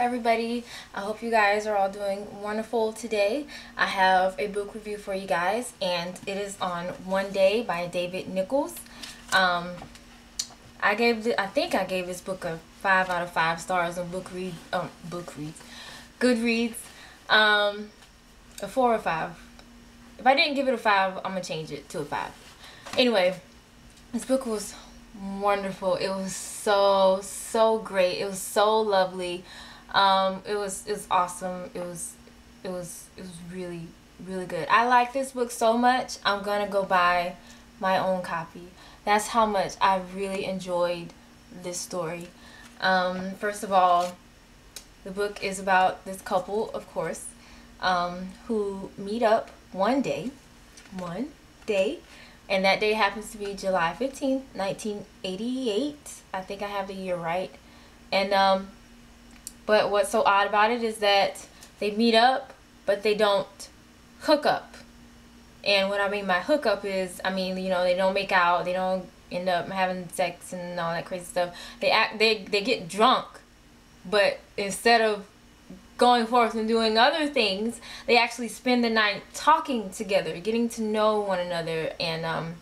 everybody. I hope you guys are all doing wonderful today. I have a book review for you guys and it is on One Day by David Nicholls. Um, I gave the, I think I gave this book a 5 out of 5 stars on book read um book reads. Goodreads. Um a 4 or 5. If I didn't give it a 5, I'm to change it to a 5. Anyway, this book was wonderful. It was so so great. It was so lovely. Um, it was it was awesome. It was it was it was really really good. I like this book so much. I'm gonna go buy my own copy. That's how much I really enjoyed this story. Um, first of all, the book is about this couple, of course, um, who meet up one day, one day, and that day happens to be July 15th, 1988. I think I have the year right. And, um, but what's so odd about it is that they meet up, but they don't hook up. And what I mean by hook up is, I mean, you know, they don't make out, they don't end up having sex and all that crazy stuff. They act, they, they get drunk, but instead of going forth and doing other things, they actually spend the night talking together, getting to know one another, and um,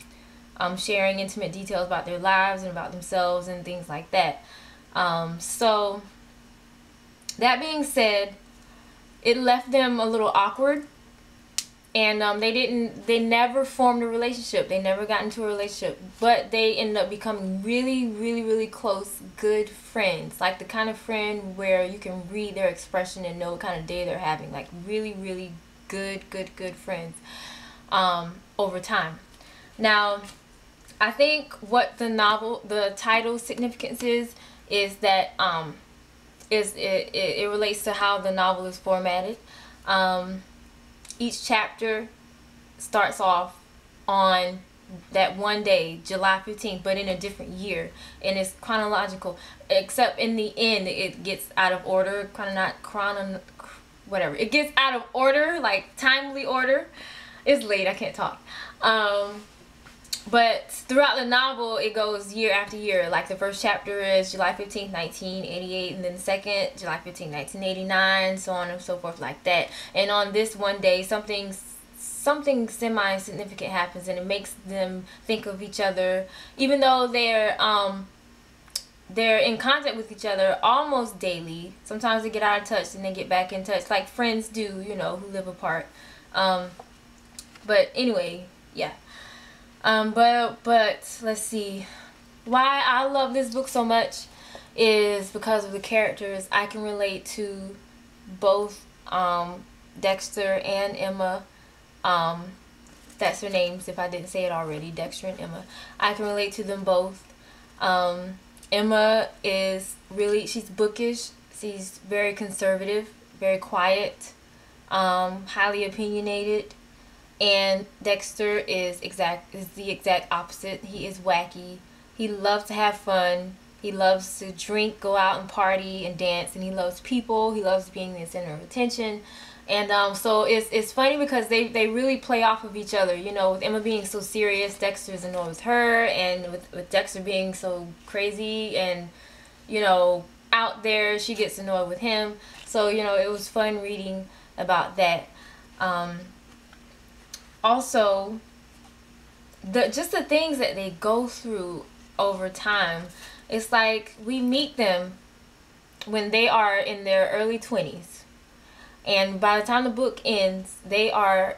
um, sharing intimate details about their lives and about themselves and things like that. Um, so, that being said, it left them a little awkward. And um, they didn't they never formed a relationship. They never got into a relationship. But they ended up becoming really really really close good friends. Like the kind of friend where you can read their expression and know what kind of day they're having. Like really really good good good friends um, over time. Now i think what the novel the title significance is is that um, is it, it, it relates to how the novel is formatted um, each chapter starts off on that one day, July 15th, but in a different year. And it's chronological. Except in the end, it gets out of order. Kind of not chrono, whatever. It gets out of order, like timely order. It's late, I can't talk. Um, but throughout the novel, it goes year after year. Like the first chapter is July 15th, 1988, and then the second, July 15th, 1989, so on and so forth, like that. And on this one day, something something semi-significant happens, and it makes them think of each other, even though they're um they're in contact with each other almost daily. Sometimes they get out of touch and they get back in touch, like friends do, you know, who live apart. Um, but anyway, yeah. Um, but but let's see, why I love this book so much is because of the characters. I can relate to both um, Dexter and Emma. Um, that's their names if I didn't say it already, Dexter and Emma. I can relate to them both. Um, Emma is really, she's bookish. She's very conservative, very quiet, um, highly opinionated and Dexter is exact is the exact opposite. He is wacky. He loves to have fun. He loves to drink, go out and party and dance, and he loves people. He loves being the center of attention. And um, so it's it's funny because they, they really play off of each other. You know, with Emma being so serious, Dexter's annoyed with her, and with, with Dexter being so crazy and, you know, out there, she gets annoyed with him. So, you know, it was fun reading about that. Um, also the just the things that they go through over time it's like we meet them when they are in their early 20s and by the time the book ends they are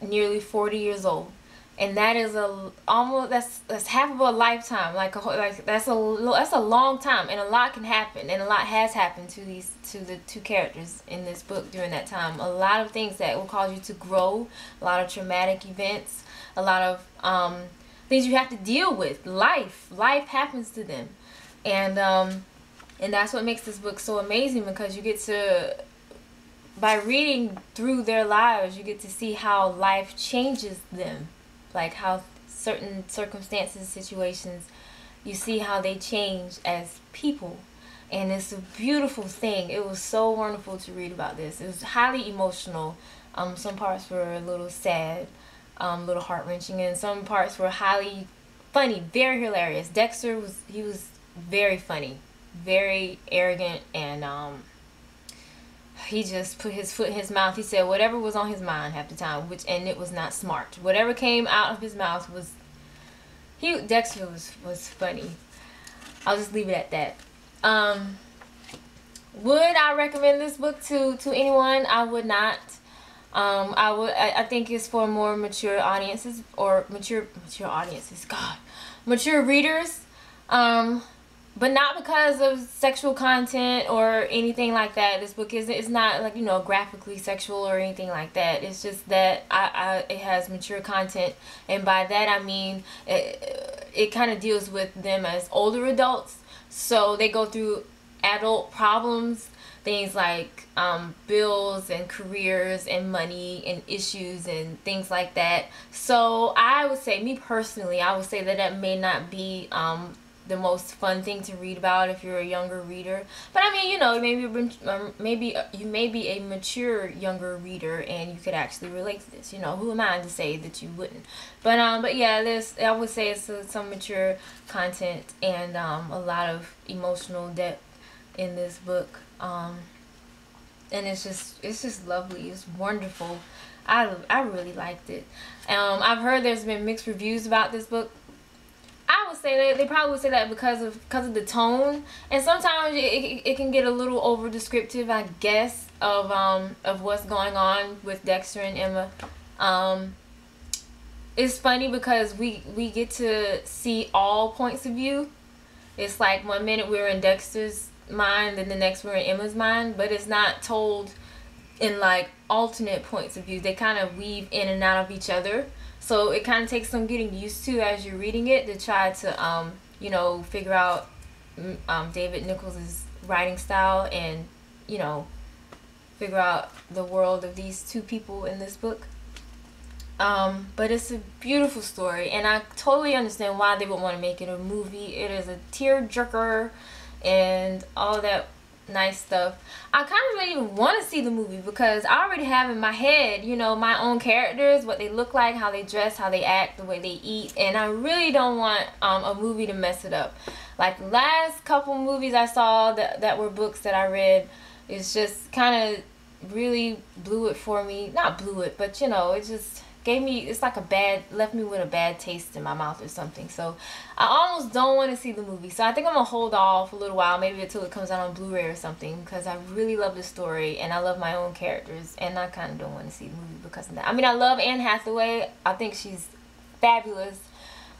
nearly 40 years old and that is a almost that's that's half of a lifetime like a like that's a that's a long time and a lot can happen and a lot has happened to these to the two characters in this book during that time. A lot of things that will cause you to grow a lot of traumatic events a lot of um, things you have to deal with life life happens to them. And um, and that's what makes this book so amazing because you get to by reading through their lives you get to see how life changes them like how certain circumstances, situations, you see how they change as people. And it's a beautiful thing. It was so wonderful to read about this. It was highly emotional. Um, some parts were a little sad, um, a little heart wrenching, and some parts were highly funny, very hilarious. Dexter was he was very funny, very arrogant, and um, he just put his foot in his mouth. He said whatever was on his mind half the time, which and it was not smart. Whatever came out of his mouth was he Dexter was was funny. I'll just leave it at that. Um, would I recommend this book to to anyone? I would not. Um, I would. I, I think it's for more mature audiences or mature mature audiences. God, mature readers. Um, but not because of sexual content or anything like that. This book isn't. It's not like you know graphically sexual or anything like that. It's just that I, I it has mature content, and by that I mean it, it kind of deals with them as older adults. So they go through adult problems, things like um, bills and careers and money and issues and things like that. So I would say, me personally, I would say that that may not be um, the most fun thing to read about if you're a younger reader. But I mean, you know, maybe um, maybe you may be a mature younger reader and you could actually relate to this. You know, who am I to say that you wouldn't? But um, but yeah, there's I would say it's uh, some mature content and um, a lot of emotional depth in this book. Um, and it's just it's just lovely. It's wonderful. I I really liked it. Um, I've heard there's been mixed reviews about this book I would say that they probably would say that because of because of the tone, and sometimes it, it, it can get a little over descriptive, I guess, of um of what's going on with Dexter and Emma. Um, it's funny because we we get to see all points of view. It's like one minute we're in Dexter's mind, and the next we're in Emma's mind, but it's not told in like alternate points of view. They kind of weave in and out of each other. So it kind of takes some getting used to as you're reading it to try to, um, you know, figure out mm, um, David Nicholls' writing style and, you know, figure out the world of these two people in this book. Um, but it's a beautiful story, and I totally understand why they would want to make it a movie. It is a tear jerker and all that nice stuff. I kind of don't even want to see the movie because I already have in my head, you know, my own characters, what they look like, how they dress, how they act, the way they eat, and I really don't want um, a movie to mess it up. Like the last couple movies I saw that that were books that I read, it's just kind of really blew it for me. Not blew it, but you know, it just gave me it's like a bad left me with a bad taste in my mouth or something. So i almost don't want to see the movie. So i think i'm gonna hold off a little while maybe until it comes out on blu-ray or something because i really love the story and i love my own characters and i kind of don't want to see the movie because of that. I mean i love anne hathaway. I think she's fabulous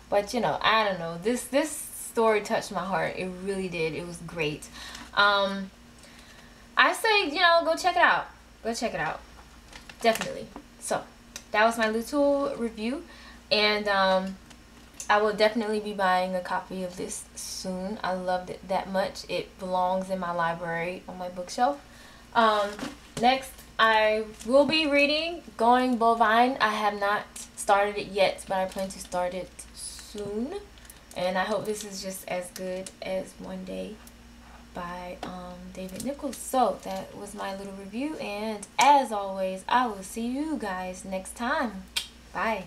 but you know i don't know. This this story touched my heart. It really did. It was great. Um i say you know go check it out. Go check it out. Definitely. So that was my little review and um, I will definitely be buying a copy of this soon. I loved it that much. It belongs in my library on my bookshelf. Um, next, I will be reading Going Bovine. I have not started it yet, but I plan to start it soon. And I hope this is just as good as One Day by um, David Nicholls. So that was my little review. And as always, I will see you guys next time. Bye.